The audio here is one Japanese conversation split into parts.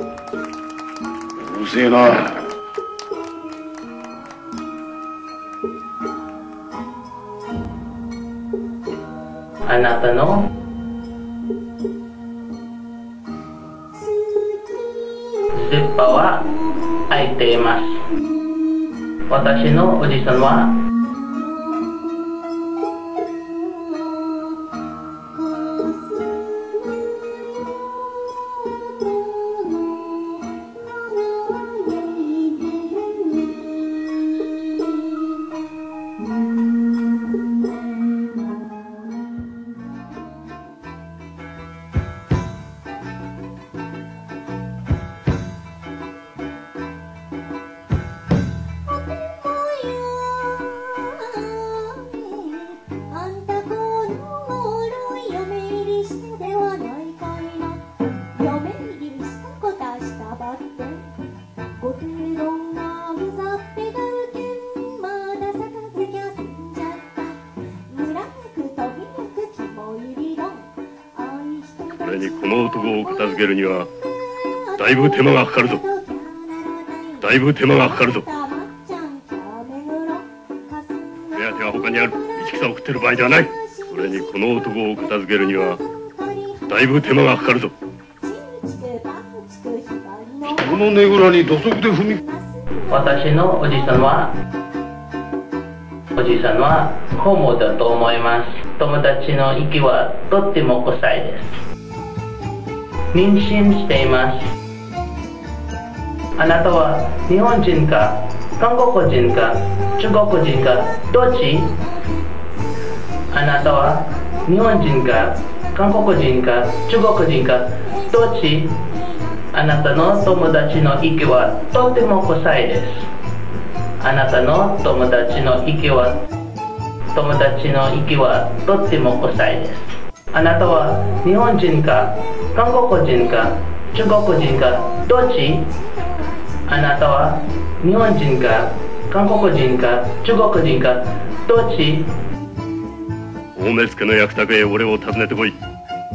うるせえな。あなたの？スッパは開いています。私のおじさんはこの男を片付けるにはだいぶ手間がかかるぞ。だいぶ手間がかかるぞ。目当ては他にある道草を食ってる場合ではない。それにこの男を片付けるにはだいぶ手間がかかるぞ。人のねぐらに土足で踏み。私のおじさんはおじさんはホモだと思います。友達の息はとっても臭いです。妊娠しています。あなたは日本人か韓国人か中国人かどっち？あなたは日本人か韓国人か中国人かどっち？あなたの友達の息はとても臭いです。あなたの友達の息は友達の息はとっても臭いです。あなたは日本人か韓国人か中国人かどっち？あなたは日本人か韓国人か中国人かどっち？大目付の役宅へ俺を訪ねてこい。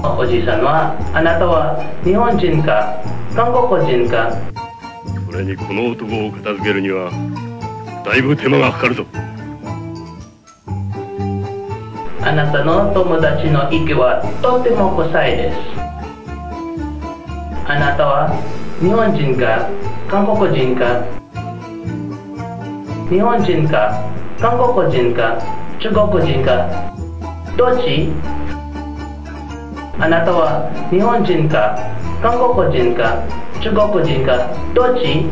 おじさんはあなたは日本人か韓国人か。それにこの男を片付けるにはだいぶ手間がかかるぞ。あなたの友達の息はとても臭いです。あなたは日本人か韓国人か。日本人か韓国人か中国人か。どっち？あなたは日本人か韓国人か中国人かどっち？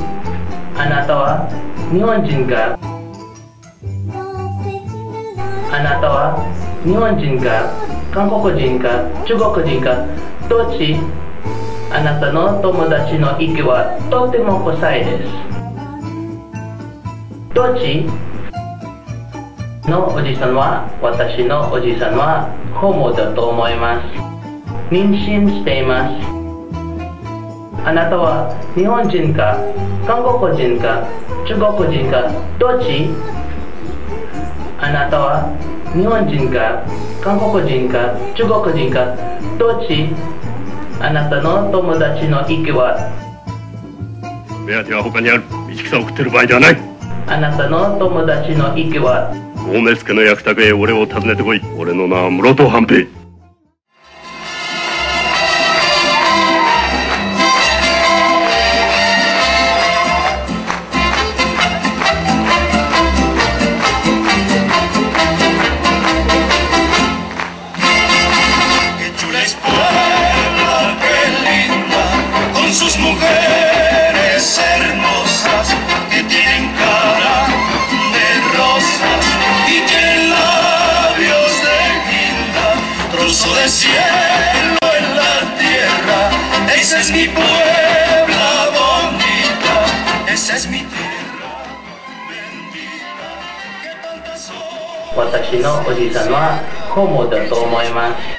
あなたは日本人か。あなたは日本人か韓国人か中国人かどっち？あなたの友達の息はとても臭いです。どっち？のおじさんは私のおじさんはホモだと思います。妊娠していますあなたは日本人か韓国人か中国人かどっち？あなたは日本人か韓国人か中国人かどっち？あなたの友達の息は？目当ては他にある。道草を食ってる場合ではない。あなたの友達の息は？大目付の役宅へ俺を訪ねてこい。俺の名は室戸半平 Esa es mi Puebla bonita, esa es mi tierra bendita. Que tantas 私のおじいさんはホモだと思います